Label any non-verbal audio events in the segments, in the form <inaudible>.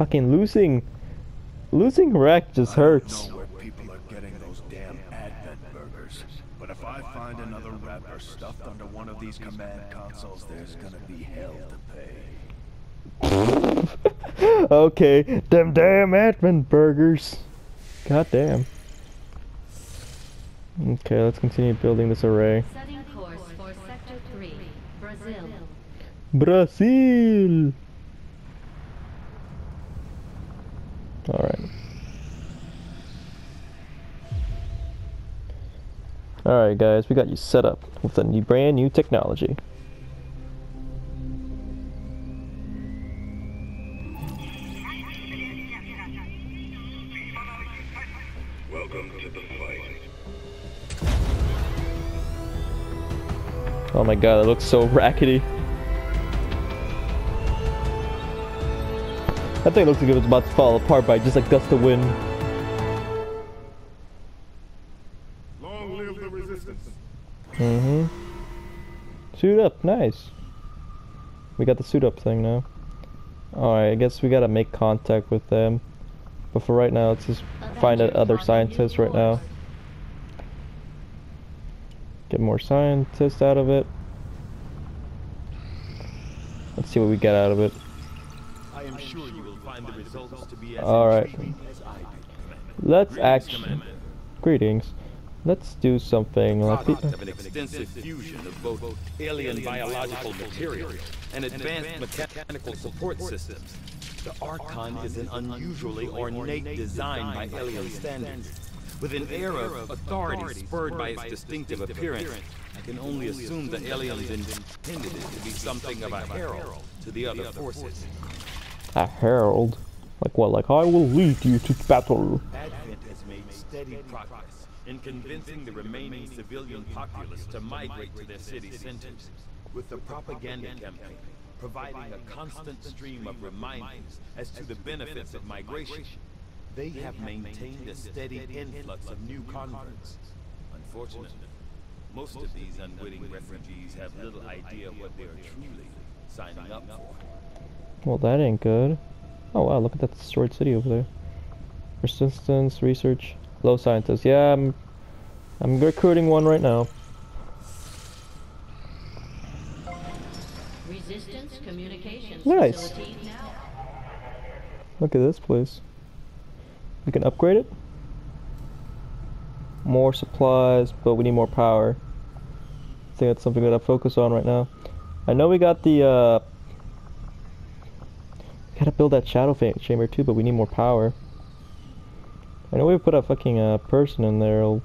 fucking losing, losing wreck just hurts. I don't know where people are getting those damn Advent burgers, but if I find another wrapper stuffed under one of these command consoles, there's gonna be hell to pay. <laughs> okay, them damn Advent burgers. God damn. Okay, let's continue building this array. Setting course for Sector 3, Brazil. Brazil. All right. All right, guys, we got you set up with a new, brand new technology. Welcome to the fight. Oh my god, it looks so rackety. That thing looks like it was about to fall apart by just a gust of wind. Long live the resistance. Mm-hmm. Suit up, nice. We got the suit up thing now. Alright, I guess we gotta make contact with them. But for right now, let's just find out other scientists right now. Get more scientists out of it. Let's see what we get out of it. Alright. intriguing as I do. Let's actually... Greetings. Let's do something like... Product of an extensive fusion of both alien biological materials and advanced mechanical support systems. The Archon is an unusually ornate design by alien standards. With an air of authority spurred by its distinctive appearance, I can only assume the aliens intended it to be something of a herald to the other forces. A herald. Like what? Like, I will lead you to battle. Advent has made steady progress in convincing the remaining civilian populace to migrate to their city centers, with the propaganda campaign providing a constant stream of reminders as to the benefits of migration. They have maintained a steady influx of new converts. Unfortunately, most of these unwitting refugees have little idea what they are truly signing up for. Well, that ain't good. Oh wow, look at that destroyed city over there. Resistance, research, low scientists. Yeah, I'm, I'm recruiting one right now. Resistance Communications Nice. Look at this place. We can upgrade it. More supplies, but we need more power. I think that's something that I focus on right now. I know we got the, uh... Gotta build that shadow chamber too, but we need more power. I know we put a fucking uh, person in there, it'll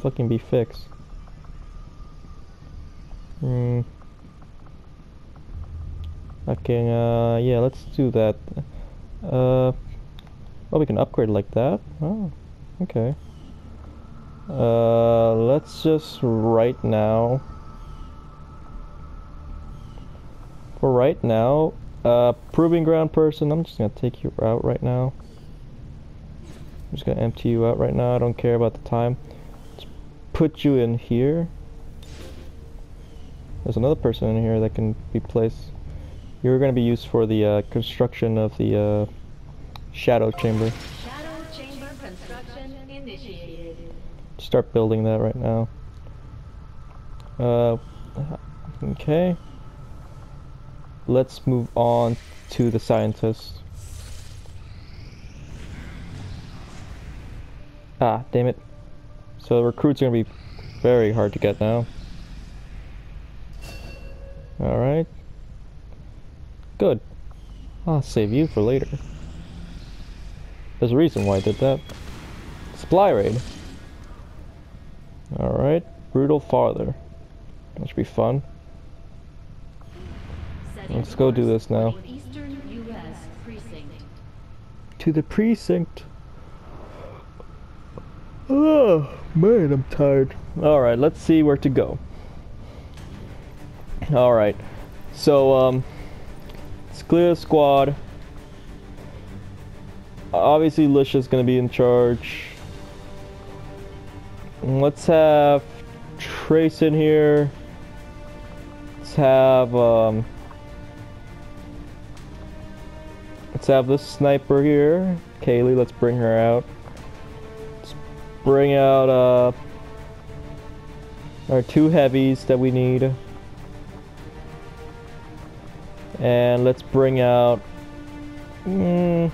fucking be fixed. Hmm. Okay, uh, yeah, let's do that. Uh, oh, we can upgrade like that? Oh, okay. Uh, let's just right now. For right now, uh, proving ground person, I'm just gonna take you out right now. I'm just gonna empty you out right now. I don't care about the time. Let's put you in here. There's another person in here that can be placed. You're gonna be used for the uh, construction of the uh, shadow chamber. Shadow chamber construction initiated. Start building that right now. Uh, okay. Let's move on to the scientist. Ah, damn it. So the recruits are gonna be very hard to get now. Alright. Good. I'll save you for later. There's a reason why I did that. Supply raid. Alright. Brutal farther. That should be fun. Let's go do this now. for the Eastern U.S. precinct. To the precinct. Oh, man, I'm tired. Alright, let's see where to go. Alright. So, um, let's clear the squad. Obviously, Lisha's gonna be in charge. Let's have Trace in here. Let's have, um, let's have this sniper here. Kaylee, let's bring her out. Let's bring out uh our two heavies that we need. And let's bring out mm,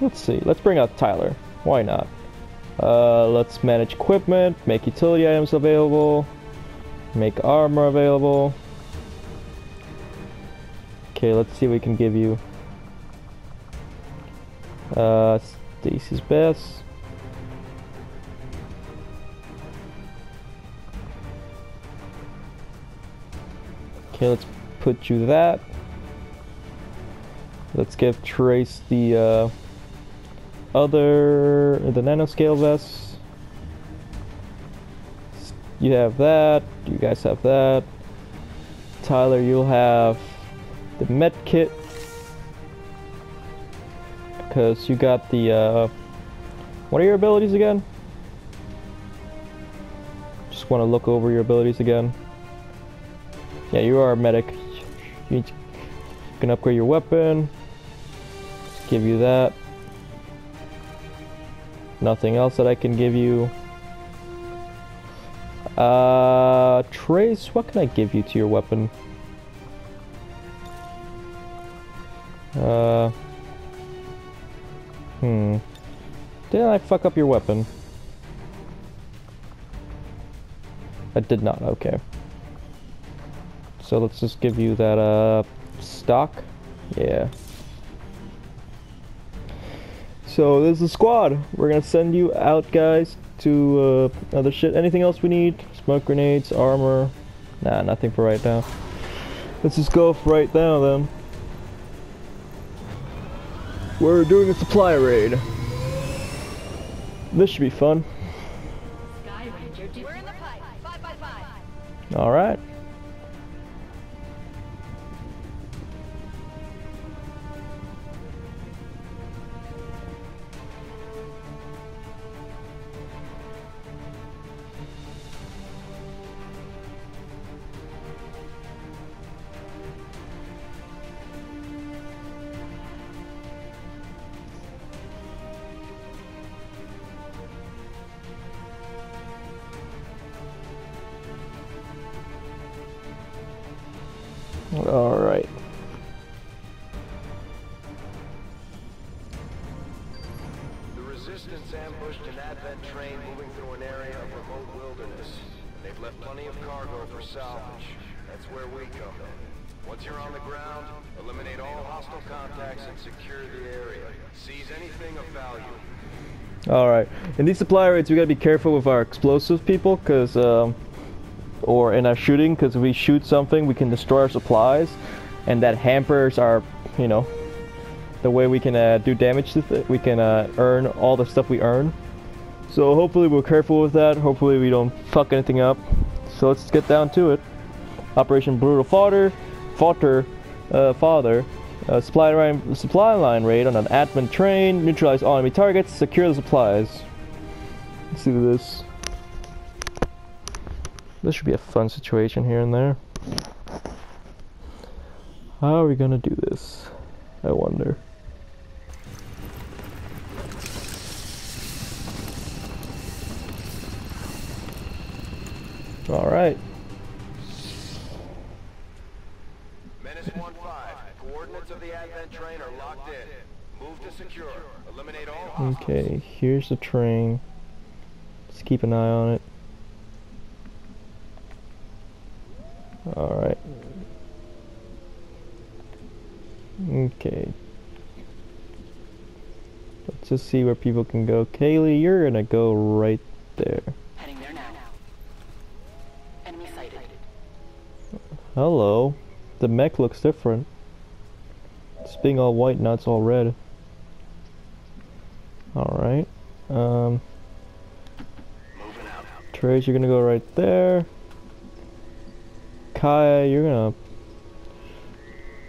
Let's see. Let's bring out Tyler. Why not? Uh, let's manage equipment, make utility items available, make armor available. Okay, let's see what we can give you. Uh, stasis vest. Okay, let's put you that. Let's give Trace the uh, other, the nanoscale vest. You have that. You guys have that. Tyler, you'll have the med kit because you got the uh, what are your abilities again? Just want to look over your abilities again. Yeah, you are a medic. You can upgrade your weapon. Give you that. Nothing else that I can give you. Uh, Trace, what can I give you to your weapon? Uh, hmm. Did I fuck up your weapon? I did not, okay. So let's just give you that, uh, stock. Yeah. So this is the squad. We're gonna send you out, guys, to uh, other shit. Anything else we need? Smoke grenades, armor. Nah, nothing for right now. Let's just go for right now then. We're doing a supply raid. This should be fun. Sky salvage. That's where we. Once you're on the ground, eliminate all hostile contacts and secure the area. Seize anything of value. All right. In these supply raids, we gotta be careful with our explosive people, cause um, or in our shooting, cause if we shoot something, we can destroy our supplies, and that hampers our, you know, the way we can uh, do damage to it. We can uh, earn all the stuff we earn. So hopefully we're careful with that. Hopefully we don't fuck anything up. So let's get down to it. Operation Brutal Fodder, Fodder, uh, Father. Uh, supply line, supply line raid on an Advent train. Neutralize all enemy targets. Secure the supplies. Let's do this. This should be a fun situation here and there. How are we gonna do this? I wonder. All right. Menace 1-5. Coordinates of the Advent train are locked in. Move to secure. Eliminate all. Okay, here's the train. Just keep an eye on it. Alright. Okay. Let's just see where people can go. Kaylee, you're gonna go right there now. Enemy sighted. Hello. The mech looks different. It's being all white, now it's all red. Alright. Um. Trace, you're gonna go right there. Kaya, you're gonna...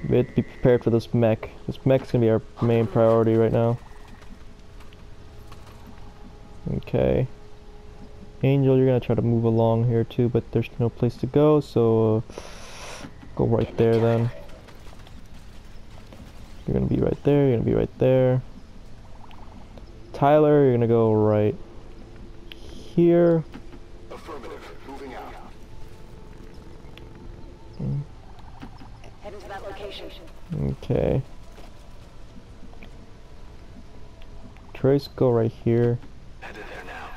We have to be prepared for this mech. This mech's gonna be our main priority right now. Okay. Angel, you're gonna try to move along here too, but there's no place to go, so... Uh, go right there then. You're gonna be right there, you're gonna be right there. Tyler, you're gonna go right here. Affirmative. Moving out. Heading to that location. Okay. Trace, go right here. Headed there now.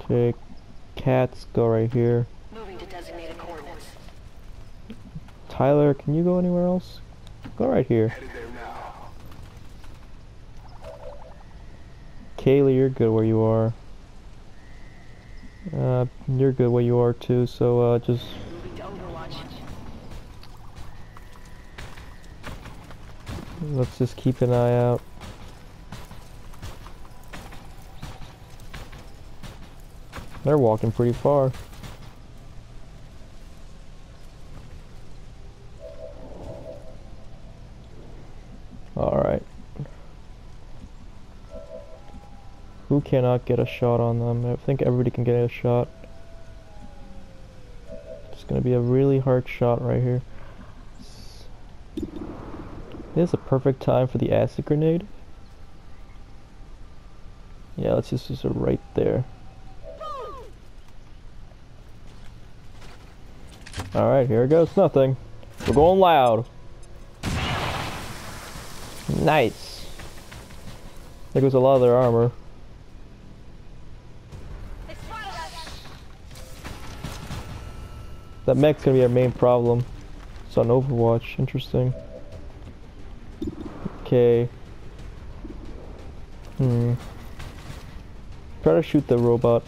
Okay. Cats, go right here. Moving to designated coordinates. Tyler, can you go anywhere else? Go right here. Kaylee, you're good where you are. Uh, you're good where you are too, so uh, just let's just keep an eye out. They're walking pretty far. Who cannot get a shot on them? I think everybody can get a shot. It's gonna be a really hard shot right here. This is a perfect time for the acid grenade. Yeah, let's just use it right there. Alright, here it goes. Nothing. We're going loud. Nice. There goes a lot of their armor. That mech's gonna be our main problem. It's on Overwatch. Interesting. Okay. Hmm. Try to shoot the robot.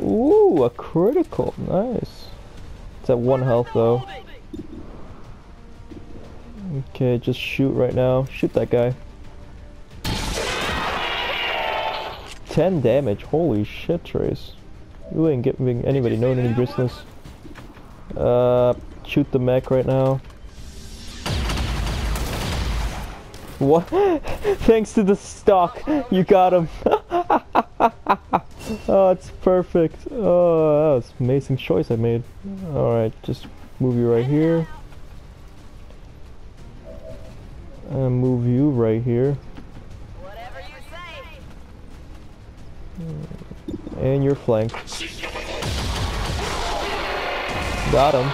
Ooh, a critical. Nice. It's at one health though. Okay, just shoot right now. Shoot that guy. 10 damage. Holy shit, Trace. You ain't giving anybody no any business. Uh, shoot the mech right now. What? <laughs> Thanks to the stock, you got him. <laughs> oh, it's perfect. Oh, that was an amazing choice I made. Alright, just move you right here. And move you right here. Whatever you say. And you're flanked. Got him.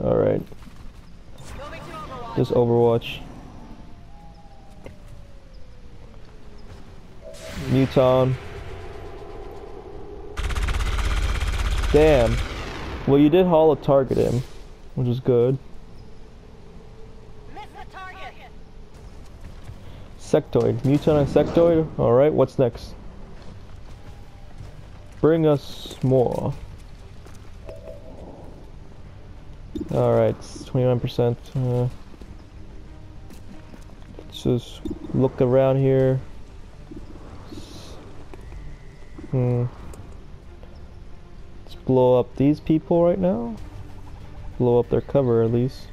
Alright, just Overwatch. Muton. Damn. Well, you did haul a target him, which is good. Miss the target. Sectoid. Muton and Sectoid. Alright, what's next? Bring us more. Alright, it's 29%. Uh, let's just look around here. Hmm. Let's blow up these people right now. Blow up their cover at least.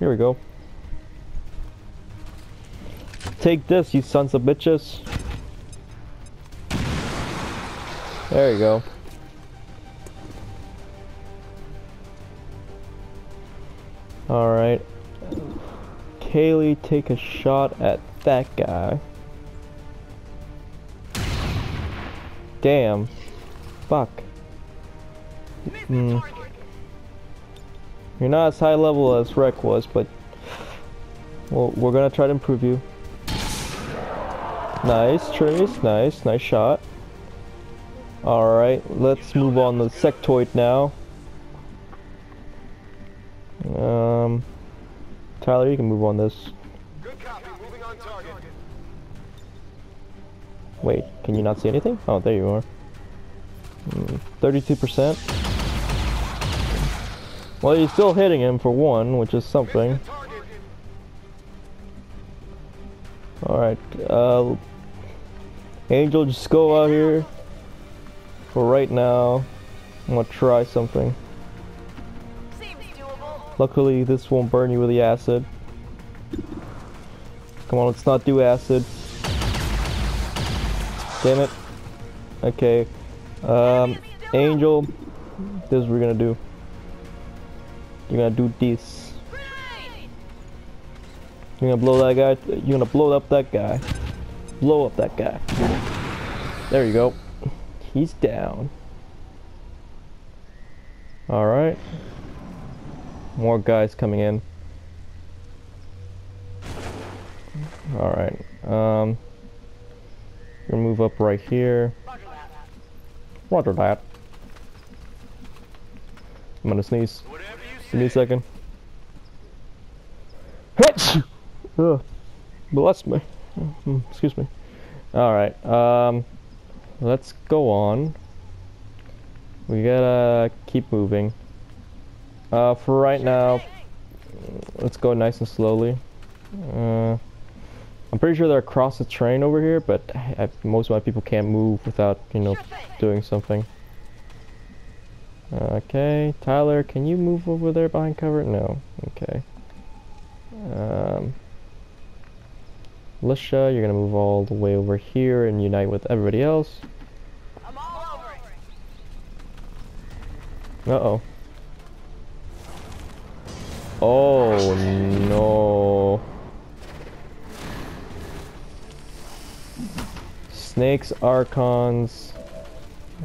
Here we go. Take this, you sons of bitches. There you go. Alright. Kaylee, take a shot at that guy. Damn. Fuck. Hmm. You're not as high level as Rec was, but well, we're gonna try to improve you. Nice, Trace. Nice, nice shot. Alright, let's move on to Sectoid now. Um, Tyler, you can move on this. Good copy. Moving on. Wait, can you not see anything? Oh, there you are. Hmm, 32%. Well, you're still hitting him for one, which is something. Alright, uh, Angel, just go out here for right now. I'm gonna try something. Luckily, this won't burn you with the acid. Come on, let's not do acid. Damn it. Okay. Um, Angel, this is what we're gonna do. You're gonna do this. You're gonna blow that guy. You're gonna blow up that guy. Blow up that guy. There you go. He's down. Alright. More guys coming in. Alright. Um. Gonna move up right here. Roger that. I'm gonna sneeze. Give me a second. Hitch! Ugh. Bless me. Mm, Excuse me. Alright, um, let's go on. We gotta keep moving. Uh, for right now, let's go nice and slowly. Uh, I'm pretty sure they're across the train over here, but I, most of my people can't move without, you know, doing something. Okay, Tyler, can you move over there behind cover? No. Okay. Um, Lisha, you're gonna move all the way over here and unite with everybody else. I'm all over it. Uh-oh. Oh, no. Snakes, Archons.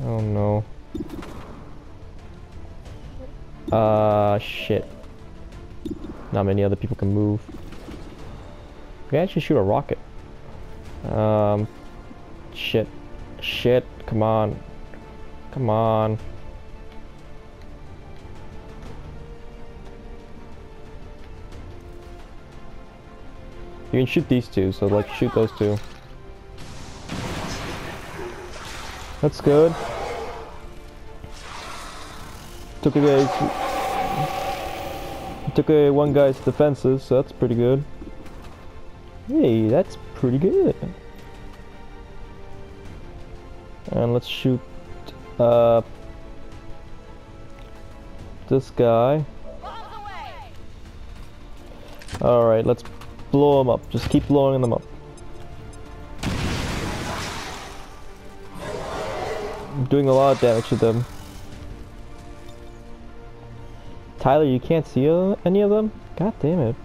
Oh, no. Uh, shit. Not many other people can move. We actually shoot a rocket. Um, shit. Shit, come on. Come on. You can shoot these two, so like shoot those two. That's good. Took away took a one guy's defenses, so that's pretty good. Hey, that's pretty good. And let's shoot uh this guy. Alright, let's blow them up. Just keep blowing them up. I'm doing a lot of damage to them. Tyler, you can't see uh, any of them? God damn it.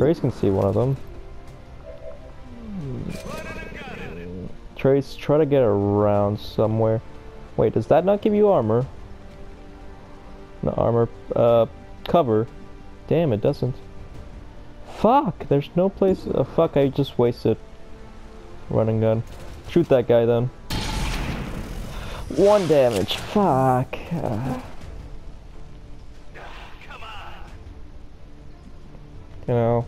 Trace can see one of them. Trace, try to get around somewhere. Wait, does that not give you armor? No armor, uh, cover. Damn, it doesn't. Fuck, there's no place. Uh, fuck, I just wasted running gun. Shoot that guy then. One damage. Fuck. Uh, you know.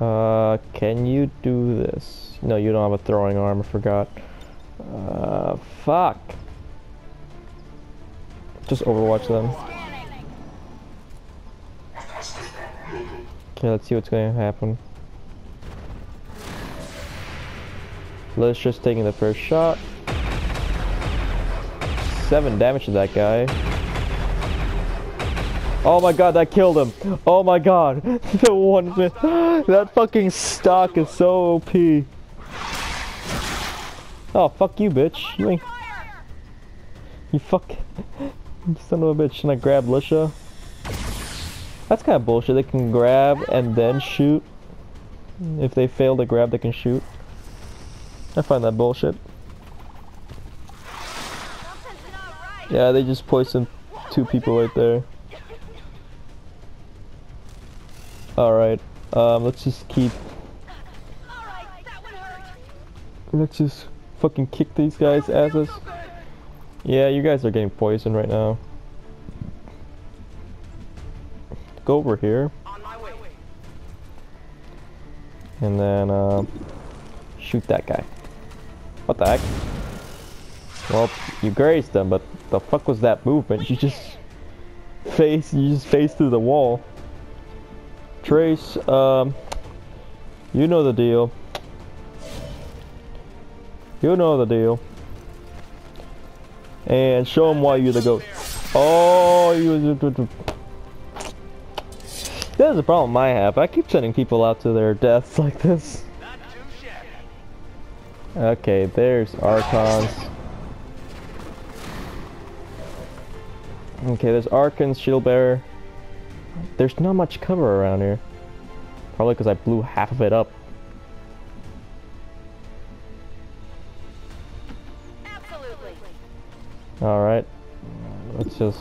Uh, can you do this? No, you don't have a throwing arm. I forgot. Uh, fuck. Just overwatch them. Okay, let's see what's to happen. Let's just taking the first shot. Seven damage to that guy. Oh my god, that killed him. Oh my god. <laughs> the one that fucking stock is so OP. Oh, fuck you, bitch. You ain't. You fuck. You son of a bitch. And I grab Lisha. That's kind of bullshit. They can grab and then shoot. If they fail to grab, they can shoot. I find that bullshit. Yeah, they just poisoned two people right there. Alright, um, let's just keep... Let's just fucking kick these guys' asses. Yeah, you guys are getting poisoned right now. Go over here. And then, uh, shoot that guy. What the heck? Well, you grazed them, but the fuck was that movement? You just face, you just face through the wall. Trace, um, you know the deal. You know the deal. And show them why you're the goat. Oh, you. This is a problem I have. I keep sending people out to their deaths <laughs> like this. Okay, there's Archons. Okay, there's Archons, Shield Bearer. There's not much cover around here. Probably because I blew half of it up. Alright. Let's just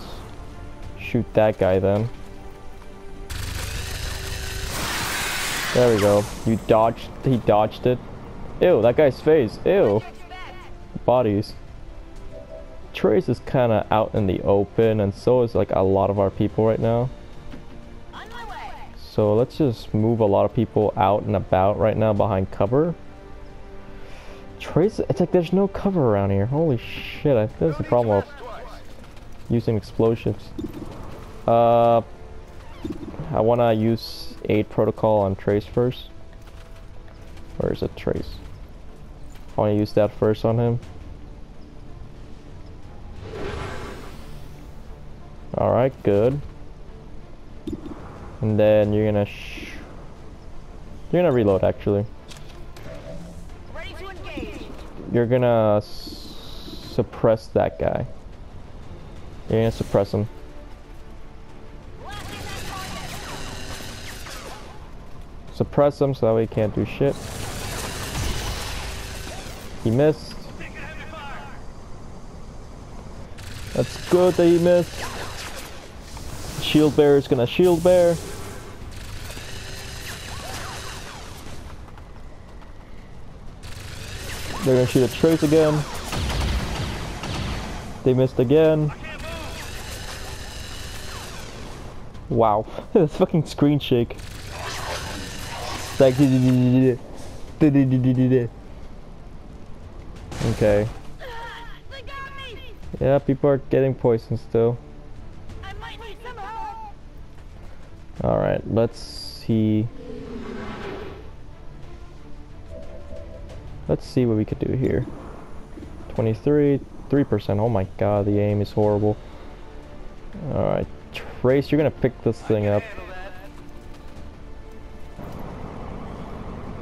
shoot that guy then. There we go. You dodged, he dodged it. Ew, that guy's face. Ew. Bodies. Trace is kind of out in the open and so is like a lot of our people right now. On my way. So let's just move a lot of people out and about right now behind cover. Trace, it's like there's no cover around here. Holy shit, I think there's a problem with using explosives. Uh, I want to use aid protocol on Trace first. Where is it, Trace? I want to use that first on him. Alright, good. And then you're gonna sh You're gonna reload actually. Ready to engage. You're gonna suppress that guy. You're gonna suppress him. Blasting that target. Suppress him so that way he can't do shit. He missed. That's good that he missed. Shield bearer is gonna shield bear. They're gonna shoot a trace again. They missed again. Wow, <laughs> that's fucking screen shake. Like <laughs> Okay. Yeah, people are getting poisoned still. Alright, let's see. Let's see what we could do here. 23, 3%. Oh my god, the aim is horrible. Alright, Trace, you're gonna pick this thing up.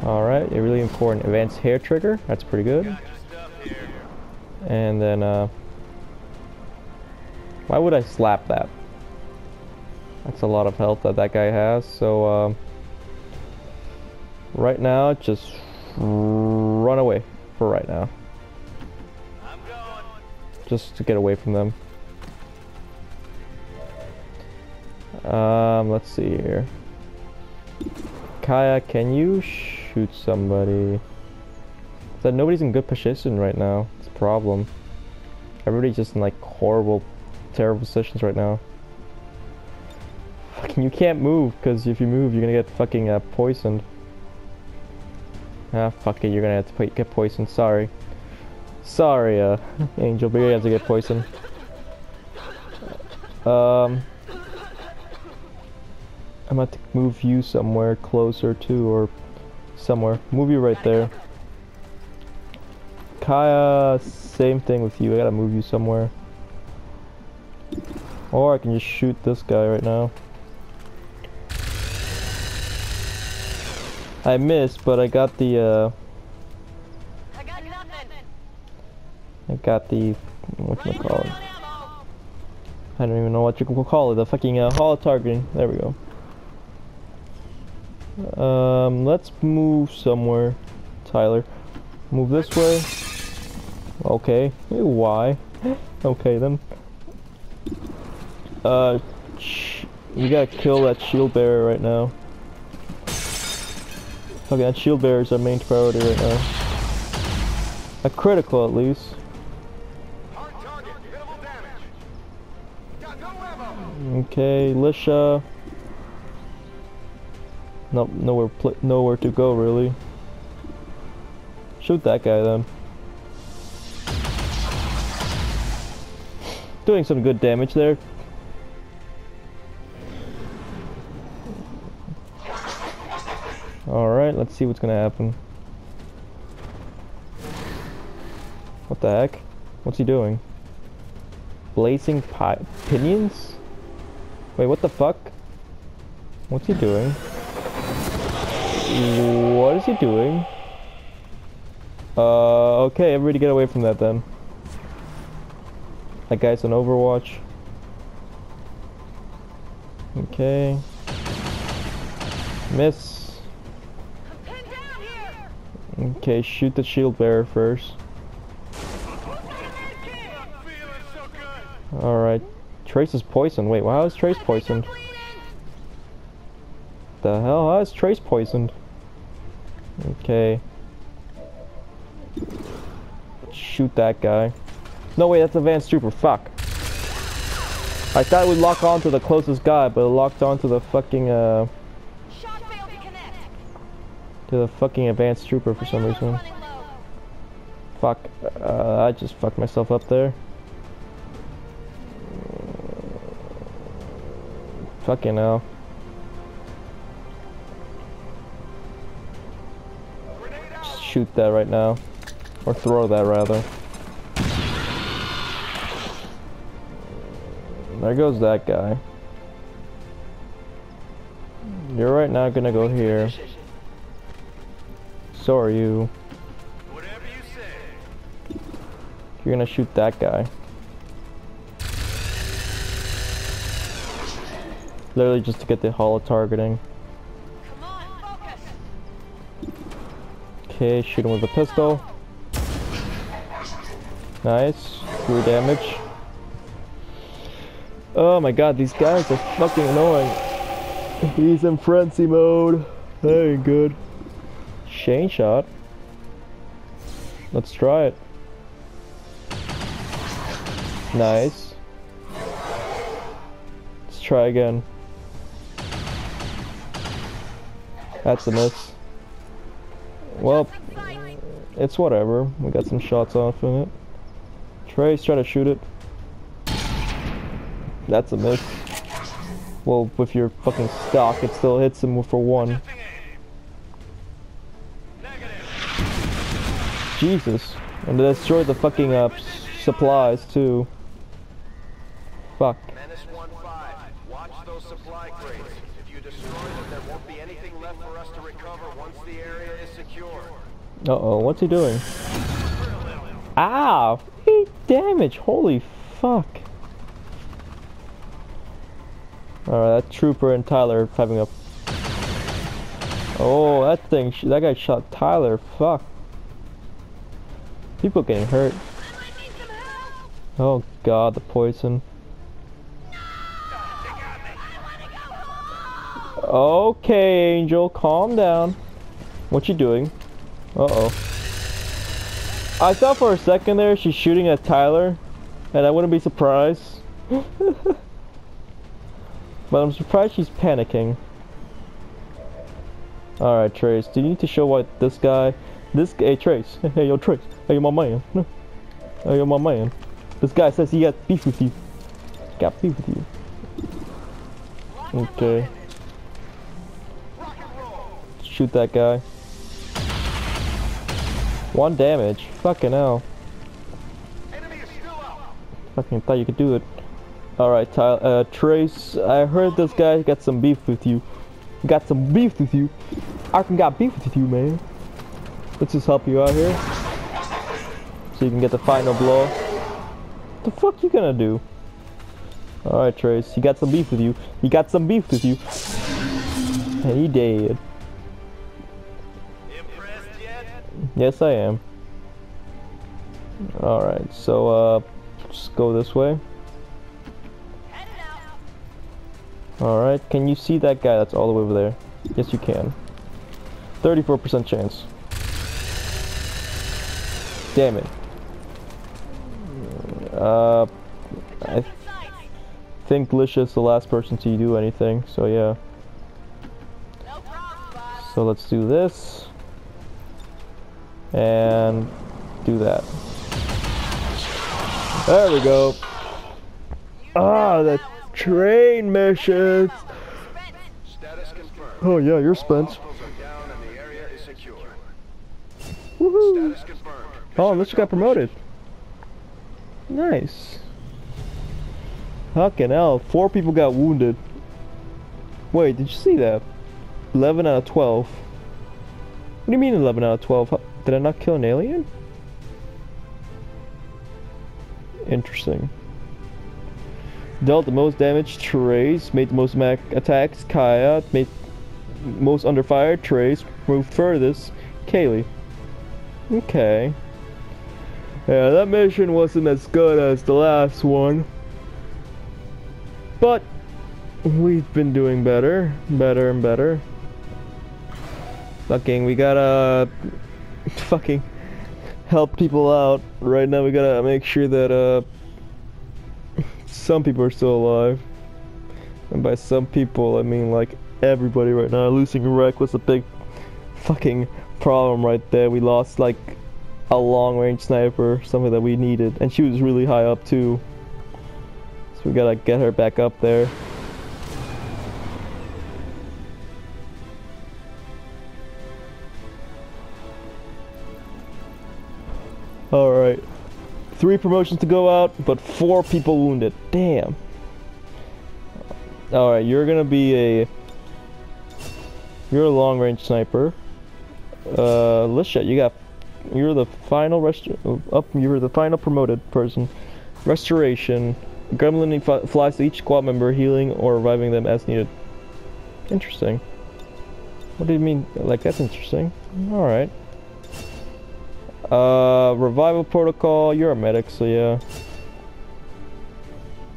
Alright, a really important advanced hair trigger. That's pretty good. And then, uh... Why would I slap that? That's a lot of health that that guy has, so, um... Right now, just run away for right now. Just to get away from them. Um, let's see here. Kaya, can you shoot somebody? That nobody's in good position right now. It's a problem. Everybody's just in like horrible, terrible positions right now. Fucking, you can't move because if you move, you're gonna get fucking uh, poisoned. Ah, fuck it, you're gonna have to get poisoned. Sorry. Sorry, uh, <laughs> Angel, but you have to get poisoned. Um, I'm about to move you somewhere closer to, or somewhere. Move you right there. Kaya, same thing with you. I gotta move you somewhere. Or I can just shoot this guy right now. I missed, but I got the, uh, I got nothing. I got the, what you call it? Running out of ammo. I don't even know what you can call it. The fucking uh, holo targeting. There we go. Um, let's move somewhere. Tyler, move this way. Okay. Ew, Why? <gasps> okay then. Uh, sh we gotta kill that shield bearer right now. Okay, that shield bearer is our main priority right now. A critical at least. Okay, Lisha. No, nowhere, nowhere to go really. Shoot that guy then. Doing some good damage there. Alright, let's see what's gonna happen. What the heck? What's he doing? Blazing pi pinions? Wait, what the fuck? What's he doing? What is he doing? Uh, okay, everybody get away from that then. That guy's on Overwatch. Okay. Miss. Okay, shoot the shield bearer first. Alright. Trace is poisoned. Wait, how is Trace poisoned? The hell? How is Trace poisoned? Okay. Shoot that guy. No, wait, that's Advanced Trooper. Fuck. I thought it would lock on to the closest guy, but it locked on to the fucking, uh... To the fucking Advanced Trooper for some reason. Fuck. Uh, I just fucked myself up there. Fucking hell. Shoot that right now. Or throw that rather. There goes that guy. You're right now gonna go here. So are you. Whatever you say. You're gonna shoot that guy. Literally just to get the holo targeting. Okay, shoot him with a pistol. Nice. Three damage. Oh my god, these guys are fucking annoying. He's in frenzy mode. That ain't good. Chain Shot. Let's try it. Nice. Let's try again. That's a miss. Well, it's whatever. We got some shots off in it. Trace, try to shoot it. That's a miss. Well, with your fucking stock, it still hits him for one. Jesus. And they destroyed the fucking uh, supplies too. Fuck. Menace 1-5. Watch those supply crates. If you destroy them, there won't be anything left for us to recover once the area is secure. Uh-oh, what's he doing? Ow! Eight damage! Holy fuck. Alright, that trooper and Tyler are having a... Oh, that thing, that guy shot Tyler, fuck. People getting hurt. Oh god, the poison. Okay, Angel, calm down. What you doing? Uh-oh. I thought for a second there she's shooting at Tyler, and I wouldn't be surprised. <laughs> but I'm surprised she's panicking. Alright, Trace, do you need to show what this guy... This Hey, Trace. <laughs> Hey, yo, Trace. Hey, my man. Hey, yo, my man. This guy says he got beef with you. Got beef with you. Okay. Shoot that guy. One damage. Fucking hell. Fucking thought you could do it. Alright, Tyler, uh, Trace, I heard this guy got some beef with you. Got some beef with you. I can got beef with you, man. Let's just help you out here. So you can get the final blow. What the fuck you gonna do? Alright, Trace, he got some beef with you. He got some beef with you. And he did. Yes, I am. Alright, so, uh, just go this way. Alright, can you see that guy that's all the way over there? Yes, you can. 34% chance. Damn it. Uh, I think Lisha's the last person to do anything, so yeah. So let's do this. And do that. There we go. Ah, the train missions. Oh yeah, you're spent. Hostiles are down and the area is secure. Woohoo! Oh, Mitch got promoted. Nice. Fucking hell, four people got wounded. Wait, did you see that? 11 out of 12. What do you mean 11 out of 12? Did I not kill an alien? Interesting. Dealt the most damage, Trace. Made the most mac attacks, Kaya. Made most under fire, Trace. Moved furthest, Kaylee. Okay. Yeah, that mission wasn't as good as the last one. But we've been doing better, better and better. Fucking, we gotta <laughs> fucking help people out. Right now we gotta make sure that uh some people are still alive. And by some people I mean like everybody right now. Losing Wreck was a big fucking problem right there. We lost like a long range sniper, something that we needed. And she was really high up too. So we gotta get her back up there. Alright. Three promotions to go out, but four people wounded. Damn. Alright, you're gonna be a... You're a long range sniper. Uh, Lisha, you got... You're the final rest... Up, you're the final promoted person. Restoration. Gremlin flies to each squad member, healing or reviving them as needed. Interesting. What do you mean? Like, that's interesting. Alright. Uh, revival protocol. You're a medic, so yeah.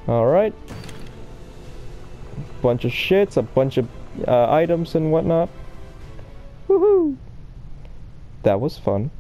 Alright. Bunch of shits, a bunch of uh, items and whatnot. Woohoo! That was fun.